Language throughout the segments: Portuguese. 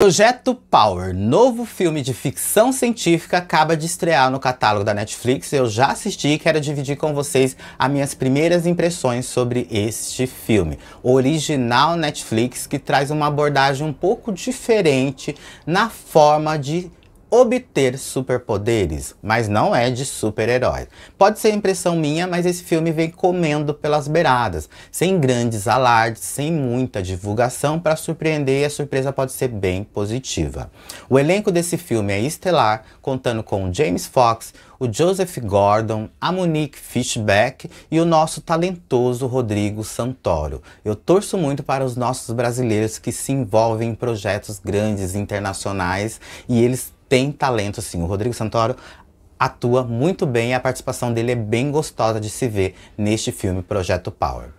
Projeto Power, novo filme de ficção científica, acaba de estrear no catálogo da Netflix. Eu já assisti e quero dividir com vocês as minhas primeiras impressões sobre este filme. Original Netflix que traz uma abordagem um pouco diferente na forma de obter superpoderes, mas não é de super-herói. Pode ser impressão minha, mas esse filme vem comendo pelas beiradas, sem grandes alardes, sem muita divulgação para surpreender e a surpresa pode ser bem positiva. O elenco desse filme é estelar, contando com James Fox, o Joseph Gordon, a Monique Fishback e o nosso talentoso Rodrigo Santoro. Eu torço muito para os nossos brasileiros que se envolvem em projetos grandes internacionais e eles tem talento sim. O Rodrigo Santoro atua muito bem e a participação dele é bem gostosa de se ver neste filme Projeto Power.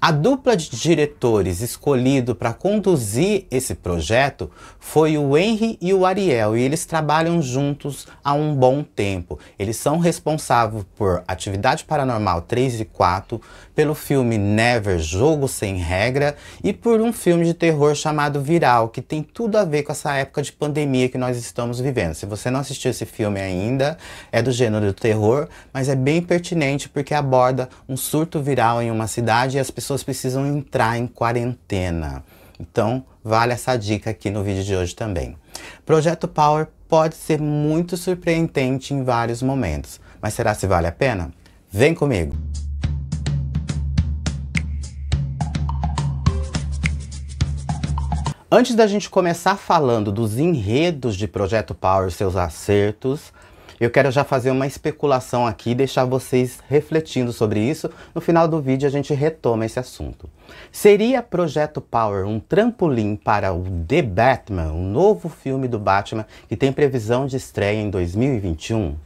A dupla de diretores escolhido para conduzir esse projeto foi o Henry e o Ariel, e eles trabalham juntos há um bom tempo. Eles são responsáveis por Atividade Paranormal 3 e 4, pelo filme Never Jogo Sem Regra e por um filme de terror chamado Viral, que tem tudo a ver com essa época de pandemia que nós estamos vivendo. Se você não assistiu esse filme ainda, é do gênero do terror, mas é bem pertinente porque aborda um surto viral em uma cidade e as pessoas precisam entrar em quarentena. Então, vale essa dica aqui no vídeo de hoje também. Projeto Power pode ser muito surpreendente em vários momentos, mas será se vale a pena? Vem comigo! Antes da gente começar falando dos enredos de Projeto Power, seus acertos, eu quero já fazer uma especulação aqui e deixar vocês refletindo sobre isso. No final do vídeo a gente retoma esse assunto. Seria Projeto Power um trampolim para o The Batman, um novo filme do Batman que tem previsão de estreia em 2021?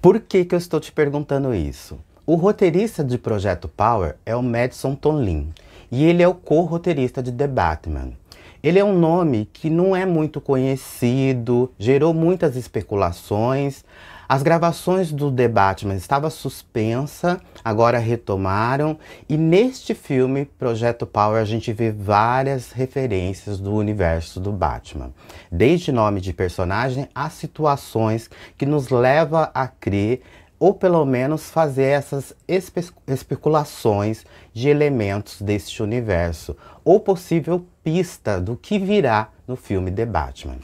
Por que, que eu estou te perguntando isso? O roteirista de Projeto Power é o Madison Tonlin e ele é o co-roteirista de The Batman. Ele é um nome que não é muito conhecido, gerou muitas especulações. As gravações do debate mas estava suspensa, agora retomaram. E neste filme Projeto Power a gente vê várias referências do universo do Batman, desde nome de personagem a situações que nos leva a crer ou pelo menos fazer essas espe especulações de elementos deste universo, ou possível pista do que virá no filme The Batman.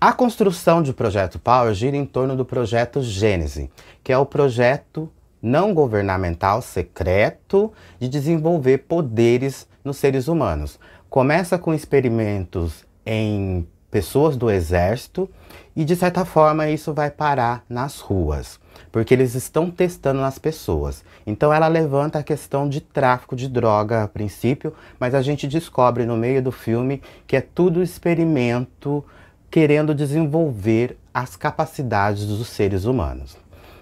A construção de Projeto Power gira em torno do projeto Gênese, que é o projeto não governamental secreto de desenvolver poderes nos seres humanos. Começa com experimentos em pessoas do exército e de certa forma isso vai parar nas ruas, porque eles estão testando nas pessoas. Então ela levanta a questão de tráfico de droga a princípio, mas a gente descobre no meio do filme que é tudo experimento querendo desenvolver as capacidades dos seres humanos.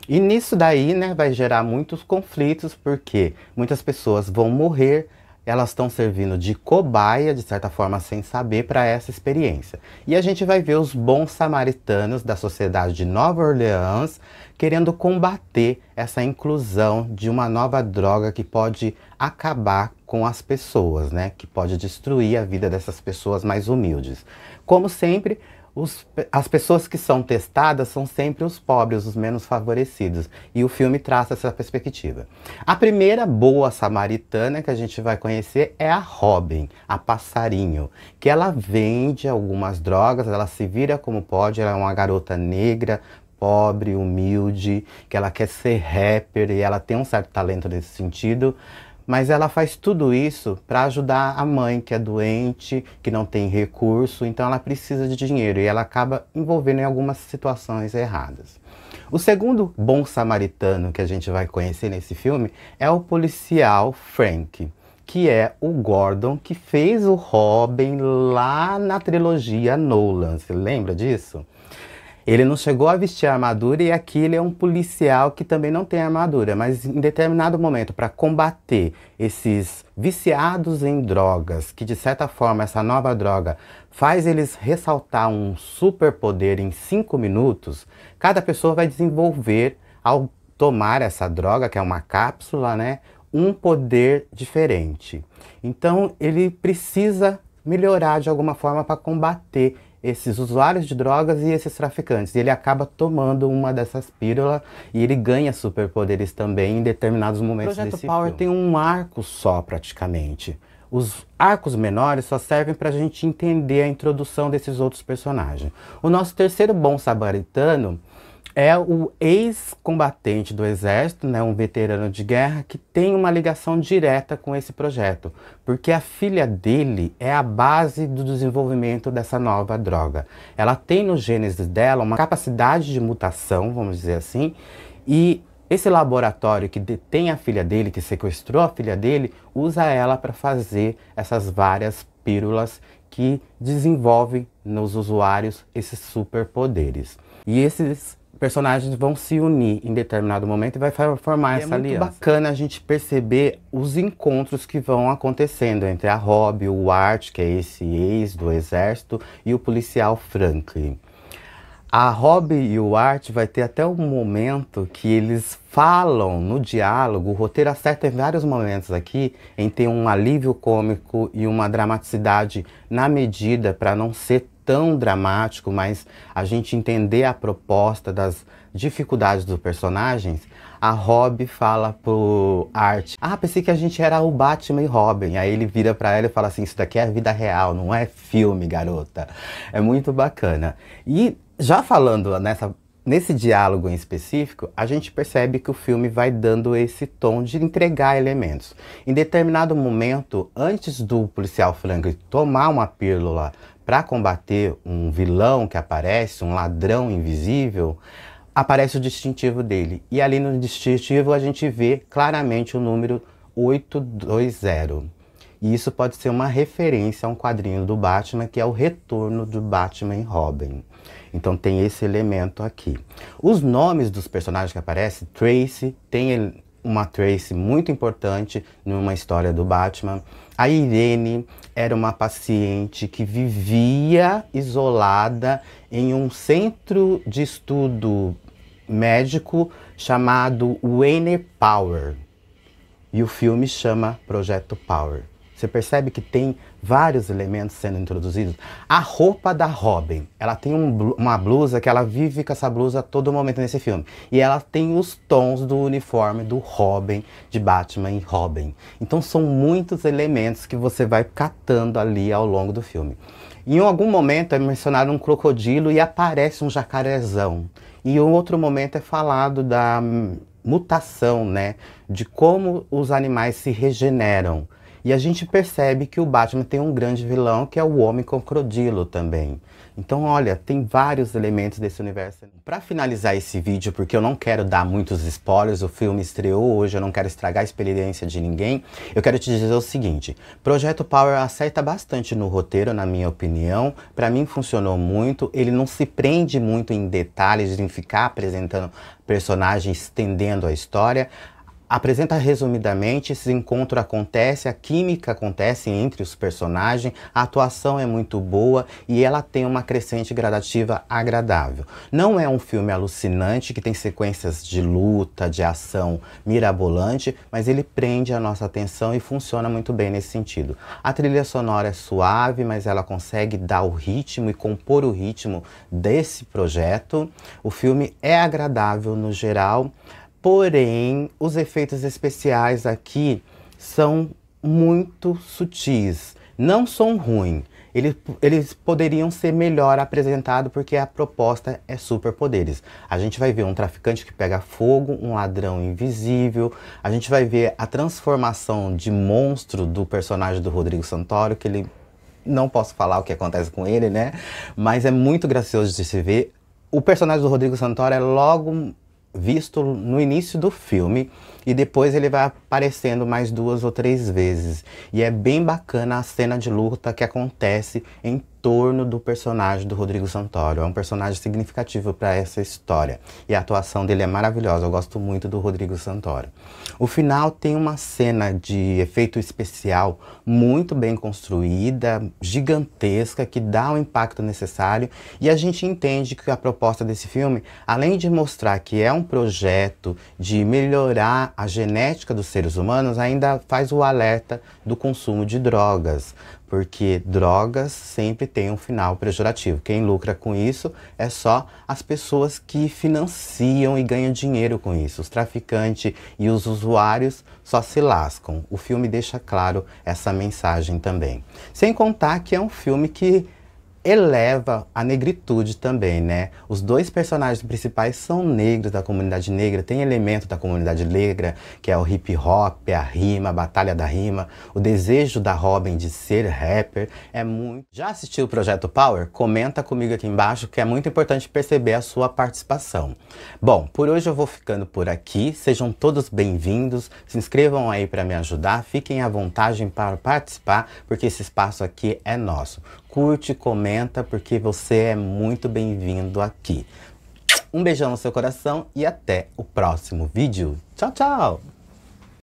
E nisso daí, né, vai gerar muitos conflitos, porque muitas pessoas vão morrer elas estão servindo de cobaia, de certa forma, sem saber, para essa experiência. E a gente vai ver os bons samaritanos da sociedade de Nova Orleans querendo combater essa inclusão de uma nova droga que pode acabar com as pessoas, né? Que pode destruir a vida dessas pessoas mais humildes. Como sempre, os, as pessoas que são testadas são sempre os pobres, os menos favorecidos. E o filme traça essa perspectiva. A primeira boa samaritana que a gente vai conhecer é a Robin, a passarinho, que ela vende algumas drogas, ela se vira como pode, ela é uma garota negra, pobre, humilde, que ela quer ser rapper e ela tem um certo talento nesse sentido mas ela faz tudo isso para ajudar a mãe que é doente, que não tem recurso, então ela precisa de dinheiro e ela acaba envolvendo em algumas situações erradas. O segundo bom samaritano que a gente vai conhecer nesse filme é o policial Frank, que é o Gordon que fez o Robin lá na trilogia Nolan. Você lembra disso? Ele não chegou a vestir a armadura e aqui ele é um policial que também não tem armadura, mas em determinado momento, para combater esses viciados em drogas, que de certa forma essa nova droga faz eles ressaltar um superpoder em cinco minutos, cada pessoa vai desenvolver, ao tomar essa droga, que é uma cápsula, né, um poder diferente. Então ele precisa melhorar de alguma forma para combater esses usuários de drogas e esses traficantes. E ele acaba tomando uma dessas pílulas e ele ganha superpoderes também em determinados momentos. O Projeto desse Power filme. tem um arco só praticamente. Os arcos menores só servem para a gente entender a introdução desses outros personagens. O nosso terceiro bom samaritano é o ex-combatente do exército, né, um veterano de guerra, que tem uma ligação direta com esse projeto, porque a filha dele é a base do desenvolvimento dessa nova droga. Ela tem no gênesis dela uma capacidade de mutação, vamos dizer assim, e esse laboratório que detém a filha dele, que sequestrou a filha dele, usa ela para fazer essas várias pílulas que desenvolvem nos usuários esses superpoderes. E esses personagens vão se unir em determinado momento e vai formar e é essa é muito aliança. bacana a gente perceber os encontros que vão acontecendo entre a Rob, o Art, que é esse ex do exército, e o policial Franklin. A Rob e o Art vai ter até um momento que eles falam no diálogo, o roteiro acerta em vários momentos aqui, em ter um alívio cômico e uma dramaticidade na medida para não ser tão dramático, mas a gente entender a proposta das dificuldades dos personagens, a Rob fala pro Art: Ah, pensei que a gente era o Batman e Robin. Aí ele vira para ela e fala assim: Isso daqui é a vida real, não é filme, garota. É muito bacana. E já falando nessa Nesse diálogo em específico, a gente percebe que o filme vai dando esse tom de entregar elementos. Em determinado momento, antes do policial Franklin tomar uma pílula para combater um vilão que aparece, um ladrão invisível, aparece o distintivo dele. E ali no distintivo a gente vê claramente o número 820. E isso pode ser uma referência a um quadrinho do Batman, que é o retorno do Batman e Robin. Então tem esse elemento aqui. Os nomes dos personagens que aparecem, Tracy, tem uma Tracy muito importante numa história do Batman. A Irene era uma paciente que vivia isolada em um centro de estudo médico chamado Wayne Power. E o filme chama Projeto Power. Você percebe que tem vários elementos sendo introduzidos. A roupa da Robin, ela tem um, uma blusa que ela vive com essa blusa a todo momento nesse filme. E ela tem os tons do uniforme do Robin, de Batman e Robin. Então são muitos elementos que você vai catando ali ao longo do filme. Em algum momento é mencionado um crocodilo e aparece um jacarezão. E em outro momento é falado da mutação, né? De como os animais se regeneram. E a gente percebe que o Batman tem um grande vilão, que é o Homem Crocodilo também. Então, olha, tem vários elementos desse universo. Para finalizar esse vídeo, porque eu não quero dar muitos spoilers, o filme estreou hoje, eu não quero estragar a experiência de ninguém, eu quero te dizer o seguinte: Projeto Power acerta bastante no roteiro, na minha opinião. Para mim funcionou muito. Ele não se prende muito em detalhes, em ficar apresentando personagens, estendendo a história apresenta resumidamente, esse encontro acontece, a química acontece entre os personagens, a atuação é muito boa e ela tem uma crescente gradativa agradável. Não é um filme alucinante que tem sequências de luta, de ação mirabolante, mas ele prende a nossa atenção e funciona muito bem nesse sentido. A trilha sonora é suave, mas ela consegue dar o ritmo e compor o ritmo desse projeto. O filme é agradável no geral. Porém, os efeitos especiais aqui são muito sutis. Não são ruins. Eles, eles poderiam ser melhor apresentados porque a proposta é superpoderes. A gente vai ver um traficante que pega fogo, um ladrão invisível, a gente vai ver a transformação de monstro do personagem do Rodrigo Santoro, que ele não posso falar o que acontece com ele, né? Mas é muito gracioso de se ver. O personagem do Rodrigo Santoro é logo visto no início do filme e depois ele vai aparecendo mais duas ou três vezes. E é bem bacana a cena de luta que acontece em torno do personagem do Rodrigo Santoro. É um personagem significativo para essa história. E a atuação dele é maravilhosa. Eu gosto muito do Rodrigo Santoro. O final tem uma cena de efeito especial muito bem construída, gigantesca, que dá o impacto necessário. E a gente entende que a proposta desse filme, além de mostrar que é um projeto de melhorar a genética dos seres humanos, ainda faz o alerta do consumo de drogas porque drogas sempre têm um final pejorativo. Quem lucra com isso é só as pessoas que financiam e ganham dinheiro com isso. Os traficantes e os usuários só se lascam. O filme deixa claro essa mensagem também. Sem contar que é um filme que eleva a negritude também, né? Os dois personagens principais são negros da comunidade negra, tem elemento da comunidade negra, que é o hip hop, a rima, a batalha da rima, o desejo da Robin de ser rapper, é muito... Já assistiu o Projeto Power? Comenta comigo aqui embaixo, que é muito importante perceber a sua participação. Bom, por hoje eu vou ficando por aqui, sejam todos bem-vindos, se inscrevam aí para me ajudar, fiquem à vontade para participar, porque esse espaço aqui é nosso curte, comenta, porque você é muito bem-vindo aqui. Um beijão no seu coração e até o próximo vídeo. Tchau, tchau!